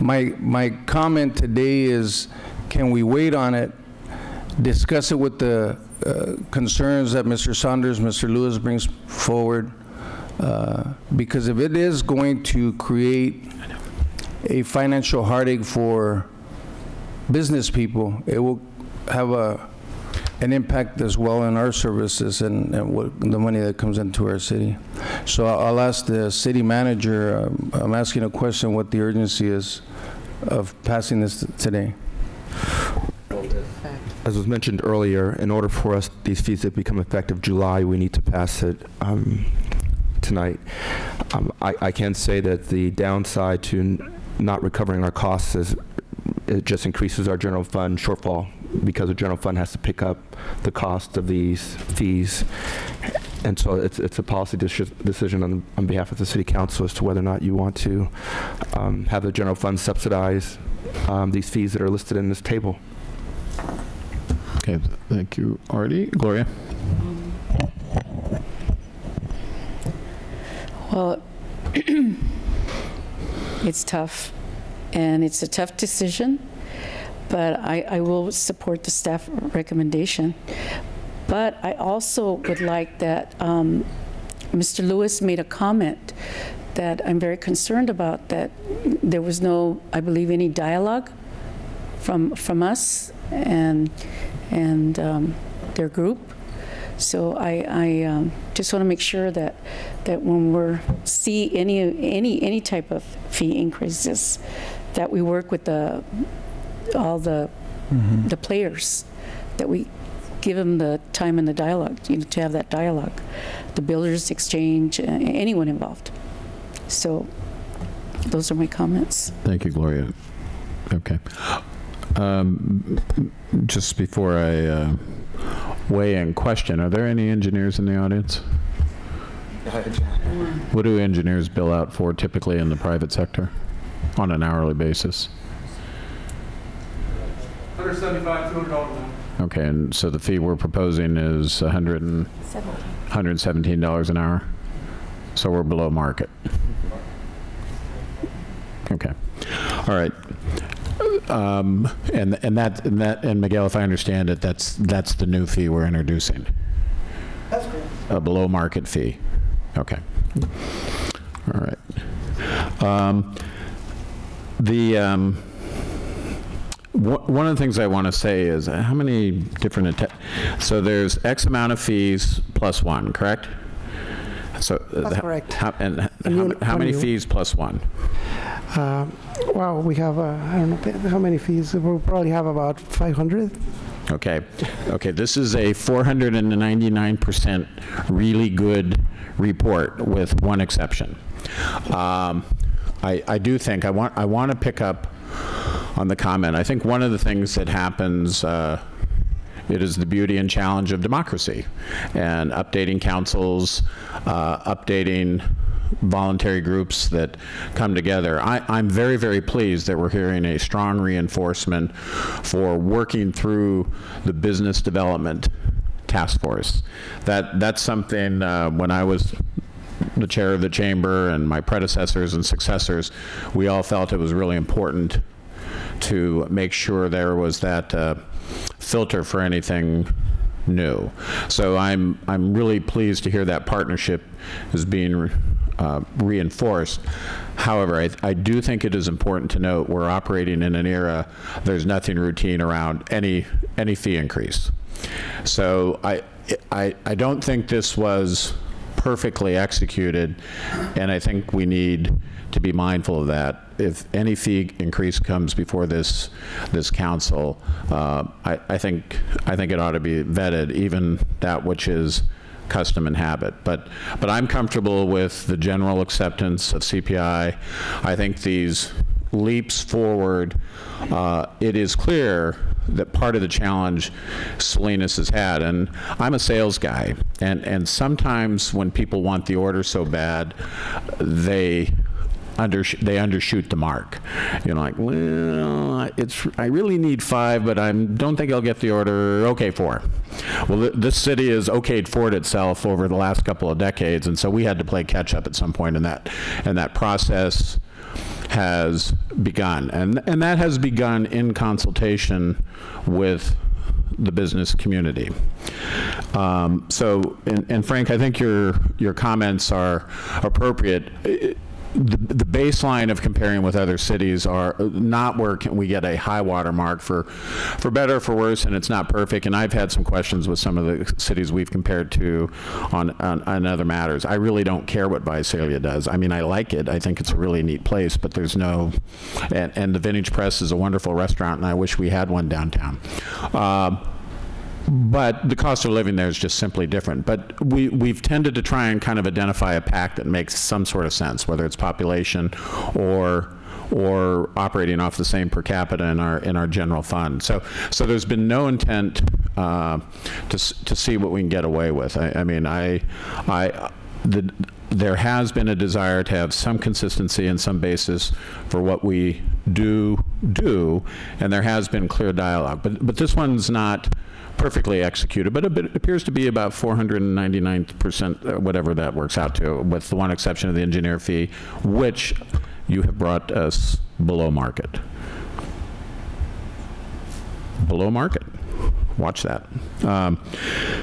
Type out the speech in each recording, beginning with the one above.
My, my comment today is, can we wait on it, discuss it with the uh, concerns that Mr. Saunders, Mr. Lewis brings forward? Uh, Because if it is going to create a financial heartache for business people, it will have a, an impact as well in our services and, and what, the money that comes into our city. So I'll ask the city manager, um, I'm asking a question, what the urgency is of passing this today. As was mentioned earlier, in order for us, these fees to become effective July, we need to pass it um, tonight. Um, I I can say that the downside to not recovering our costs is, it just increases our general fund shortfall, because the general fund has to pick up the cost of these fees. And so it's it's a policy deci- decision on on behalf of the city council as to whether or not you want to um, have the general fund subsidize um, these fees that are listed in this table. Okay, thank you, Artie. Gloria? Well, it's tough, and it's a tough decision, but I, I will support the staff recommendation. But I also would like that, um, Mr. Lewis made a comment that I'm very concerned about, that there was no, I believe, any dialogue from, from us and, and um, their group. So I, I um, just want to make sure that, that when we're, see any, any, any type of fee increases, that we work with the, all the, the players, that we give them the time and the dialogue, you know, to have that dialogue, the builders exchange, uh, anyone involved. So those are my comments. Thank you, Gloria. Okay. Um, Just before I uh, weigh in question, are there any engineers in the audience? What do engineers bill out for typically in the private sector on an hourly basis? 175, 200 dollars an hour. Okay, and so the fee we're proposing is 100 and, $117 an hour? So we're below market? Okay, all right. Um, And, and that, and that, and Miguel, if I understand it, that's, that's the new fee we're introducing? That's correct. A below-market fee? Okay. All right. Um, The, um, one one of the things I want to say is, uh, how many different, so there's X amount of fees plus one, correct? So. uh, That's correct. How, and And how, you- how many fees plus one? Uh, Well, we have, uh, I don't know, how many fees? We probably have about 500. Okay, okay, this is a 499% really good report with one exception. Um, I, I do think, I want, I want to pick up on the comment. I think one of the things that happens, uh, it is the beauty and challenge of democracy, and updating councils, uh, updating voluntary groups that come together. I, I'm very, very pleased that we're hearing a strong reinforcement for working through the business development task force. That, that's something, uh, when I was the chair of the chamber and my predecessors and successors, we all felt it was really important to make sure there was that uh, filter for anything new. So I'm, I'm really pleased to hear that partnership is being uh, reinforced. However, I, I do think it is important to note we're operating in an era, there's nothing routine around any, any fee increase. So I, I, I don't think this was perfectly executed, and I think we need to be mindful of that. If any fee increase comes before this, this council, uh, I, I think, I think it ought to be vetted, even that which is custom and habit. But, but I'm comfortable with the general acceptance of CPI. I think these leaps forward, uh, it is clear that part of the challenge Salinas has had, and I'm a sales guy, and, and sometimes when people want the order so bad, they under, they undershoot the mark. You know, like, well, it's, I really need five, but I don't think I'll get the order, okay, four. Well, th- this city has okayed for it itself over the last couple of decades, and so we had to play catch-up at some point in that, in that process. Has begun. And, and that has begun in consultation with the business community. Um, So, and and Frank, I think your, your comments are appropriate. I- The the baseline of comparing with other cities are not where can we get a high water mark for, for better or for worse, and it's not perfect. And I've had some questions with some of the cities we've compared to on, on on other matters. I really don't care what Visalia does. I mean, I like it. I think it's a really neat place, but there's no, and, and the Vintage Press is a wonderful restaurant, and I wish we had one downtown. Um, but the cost of living there is just simply different. But we, we've tended to try and kind of identify a pack that makes some sort of sense, whether it's population or or operating off the same per capita in our in our general fund. So so there's been no intent uh, to to see what we can get away with. I, I mean, I I the there has been a desire to have some consistency and some basis for what we do do, and there has been clear dialogue. But but this one's not perfectly executed, but it appears to be about 499%, uh, whatever that works out to, with the one exception of the engineer fee, which you have brought us below market. Below market. Watch that. Um,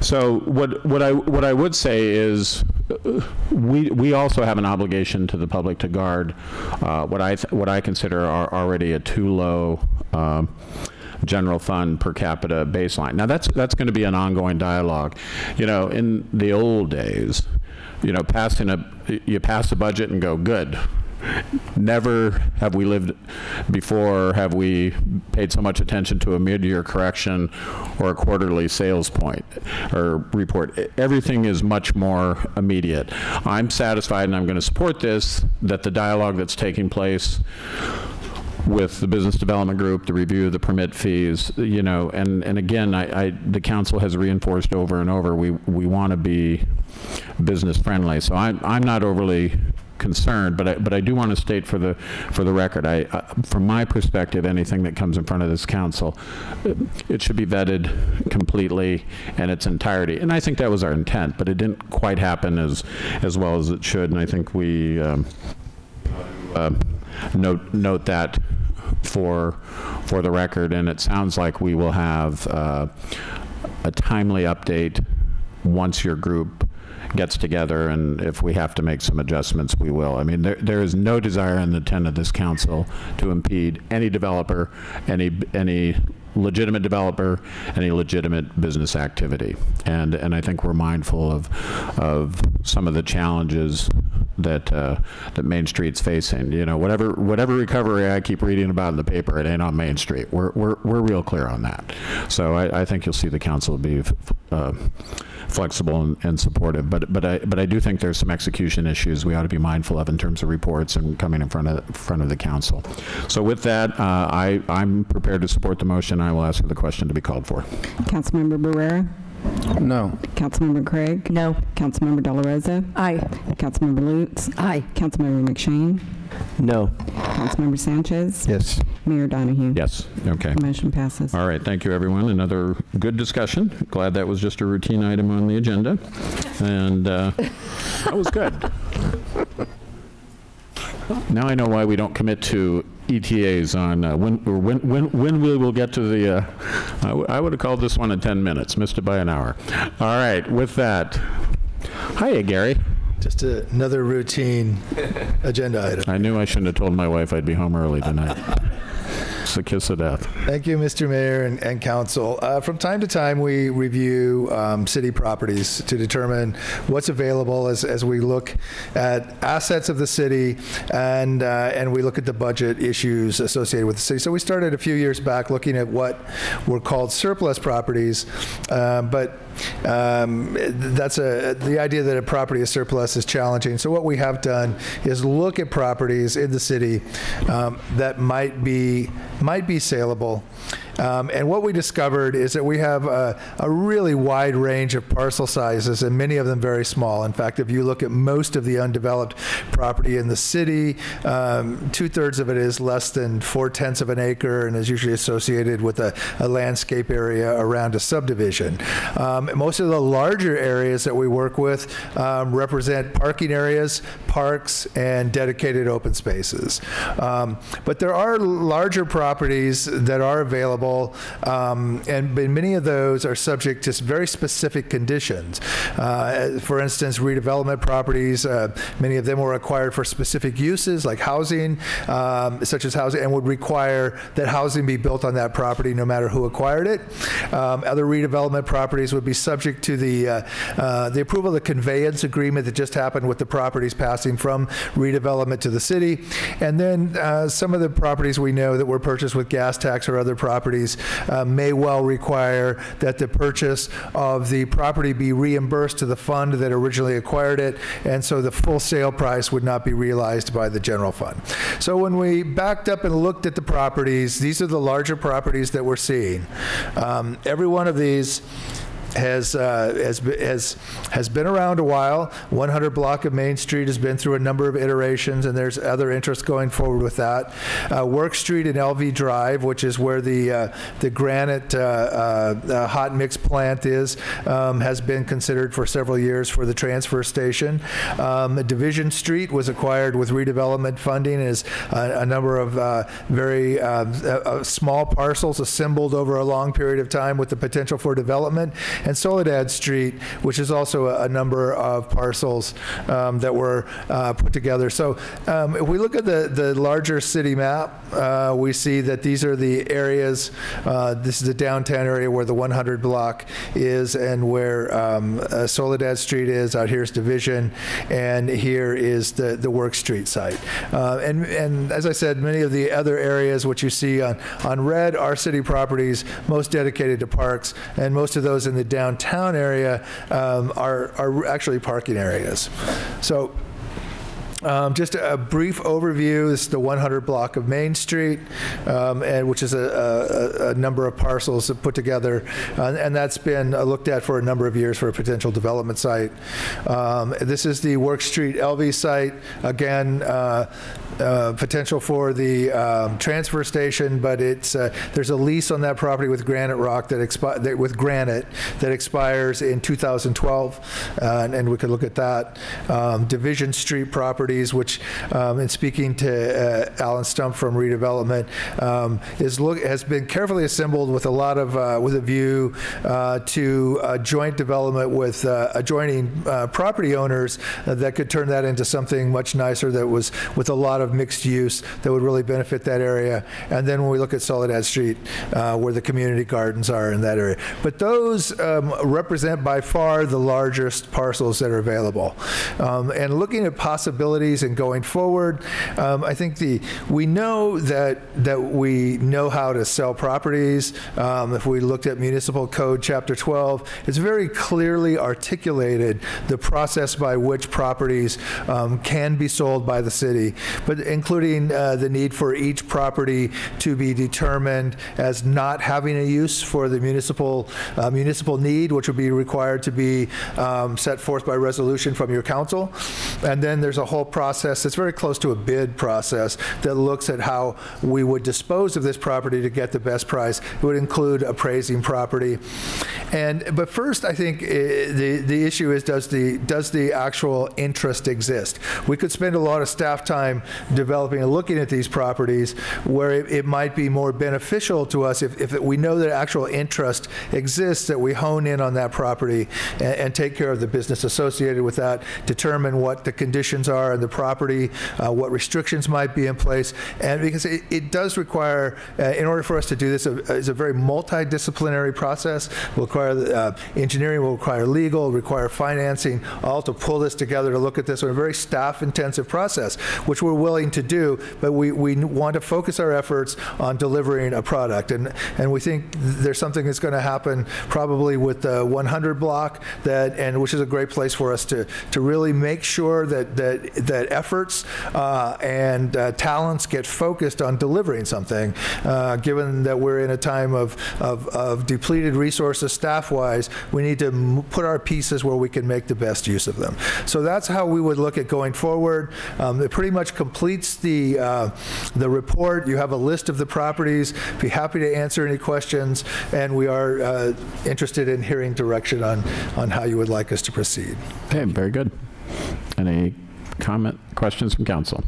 So what, what I, what I would say is, uh, we, we also have an obligation to the public to guard uh, what I, what I consider are already a too low um, general fund per capita baseline. Now, that's, that's going to be an ongoing dialogue. You know, in the old days, you know, passing a, you pass a budget and go, good. Never have we lived before, have we paid so much attention to a mid-year correction or a quarterly sales point or report. Everything is much more immediate. I'm satisfied, and I'm going to support this, that the dialogue that's taking place with the business development group, the review of the permit fees, you know, and, and again, I, I, the council has reinforced over and over, we, we want to be business friendly. So I'm, I'm not overly concerned, but I, but I do want to state for the, for the record, I, I- from my perspective, anything that comes in front of this council, it should be vetted completely in its entirety. And I think that was our intent, but it didn't quite happen as, as well as it should, and I think we, um, um, note, note that for, for the record, and it sounds like we will have uh, a timely update once your group gets together, and if we have to make some adjustments, we will. I mean, there, there is no desire in the intent of this council to impede any developer, any, any legitimate developer, any legitimate business activity. And, and I think we're mindful of, of some of the challenges that, uh, that Main Street's facing. You know, whatever, whatever recovery I keep reading about in the paper, it ain't on Main Street. We're, we're, we're real clear on that. So I, I think you'll see the council be uh, flexible and, and supportive. But, but I, but I do think there's some execution issues we ought to be mindful of in terms of reports and coming in front of, front of the council. So with that, uh, I, I'm prepared to support the motion. I will ask for the question to be called for. Councilmember Barrera? No. Councilmember Craig? No. Councilmember De La Rosa? Aye. Councilmember Lutes? Aye. Councilmember McShane? No. Councilmember Sanchez? Yes. Mayor Donohue? Yes, okay. Motion passes. All right, thank you, everyone. Another good discussion. Glad that was just a routine item on the agenda. And uh, that was good. Now I know why we don't commit to ETAs on uh, when, or when, when, when we will get to the, uh, I w- I would have called this one in 10 minutes, missed it by an hour. All right, with that, hiya, Gary. Just a- another routine agenda item. I knew I shouldn't have told my wife I'd be home early tonight. It's the kiss of death. Thank you, Mr. Mayor and, and Council. Uh, from time to time, we review um, city properties to determine what's available as, as we look at assets of the city and uh, and we look at the budget issues associated with the city. So we started a few years back looking at what were called surplus properties, uh, but um, that's a the idea that a property is surplus is challenging. So what we have done is look at properties in the city um, that might be might be saleable Um, and what we discovered is that we have a, a really wide range of parcel sizes, and many of them very small. In fact, if you look at most of the undeveloped property in the city, um, two thirds of it is less than four tenths of an acre and is usually associated with a, a landscape area around a subdivision. Um, most of the larger areas that we work with um, represent parking areas, parks, and dedicated open spaces. Um, but there are larger properties that are available, um, and many of those are subject to very specific conditions. Uh, for instance, redevelopment properties, uh, many of them were acquired for specific uses like housing, um, such as housing, and would require that housing be built on that property no matter who acquired it. Um, other redevelopment properties would be subject to the uh, uh, the approval of the conveyance agreement that just happened with the properties passing from redevelopment to the city, and then uh, some of the properties we know that were purchased with gas tax or other properties uh, may well require that the purchase of the property be reimbursed to the fund that originally acquired it, and so the full sale price would not be realized by the general fund. So when we backed up and looked at the properties, these are the larger properties that we're seeing. Um, every one of these has, uh, has, has, has been around a while. 100 block of Main Street has been through a number of iterations, and there's other interest going forward with that. Uh, Work Street and Elvee Drive, which is where the, uh, the granite uh, uh, uh, hot mix plant is, um, has been considered for several years for the transfer station. Um, Division Street was acquired with redevelopment funding, is a, a number of very small parcels assembled over a long period of time with the potential for development and Soledad Street, which is also a, a number of parcels um, that were uh, put together. So um, if we look at the, the larger city map, uh, we see that these are the areas, uh, this is the downtown area where the 100 block is and where um, uh, Soledad Street is. Out here is Division, and here is the, the Work Street site. Uh, and, and as I said, many of the other areas which you see on, on red are city properties, most dedicated to parks, and most of those in the downtown area um, are, are actually parking areas. So um, Just a brief overview, this is the 100 block of Main Street, um, and which is a- a a number of parcels put together, uh, and that's been looked at for a number of years for a potential development site. Um, This is the Work Street Elvee site, again, uh, uh, potential for the um, transfer station, but it's, uh, there's a lease on that property with Graniterock that with Granite, that expires in 2012, uh, and- and we could look at that. Um, Division Street properties, which, um, in speaking to uh, Alan Stumpf from redevelopment, um, is look, has been carefully assembled with a lot of, uh, with a view uh, to joint development with uh, adjoining uh, property owners uh, that could turn that into something much nicer that was with a lot of mixed use that would really benefit that area. And then when we look at Soledad Street, where the community gardens are in that area. But those um, represent by far the largest parcels that are available. Um, And looking at possibilities and going forward, um, I think the, we know that, that we know how to sell properties. Um, If we looked at Municipal Code, Chapter 12, it's very clearly articulated the process by which properties um, can be sold by the city, but including uh, the need for each property to be determined as not having a use for the municipal, uh, municipal need, which would be required to be um, set forth by resolution from your council. And then there's a whole process that's very close to a bid process that looks at how we would dispose of this property to get the best price. It would include appraising property. And, but first, I think eh, the, the issue is, does the, does the actual interest exist? We could spend a lot of staff time developing and looking at these properties where it, it might be more beneficial to us if, if we know that actual interest exists, that we hone in on that property and, and take care of the business associated with that, determine what the conditions are the property, uh, what restrictions might be in place. And because it, it does require, uh, in order for us to do this, a, is a very multidisciplinary process. Will require uh, engineering, will require legal, require financing, all to pull this together to look at this. a very staff-intensive process, which we're willing to do, but we, we want to focus our efforts on delivering a product. And, and we think there's something that's going to happen probably with the 100 block that, and which is a great place for us to, to really make sure that, that that efforts uh, and uh, talents get focused on delivering something, uh, given that we're in a time of, of, of depleted resources staff-wise, we need to put our pieces where we can make the best use of them. So that's how we would look at going forward. Um, It pretty much completes the, uh, the report. You have a list of the properties. Be happy to answer any questions, and we are uh, interested in hearing direction on, on how you would like us to proceed. Okay, very good. Any comment, questions from council?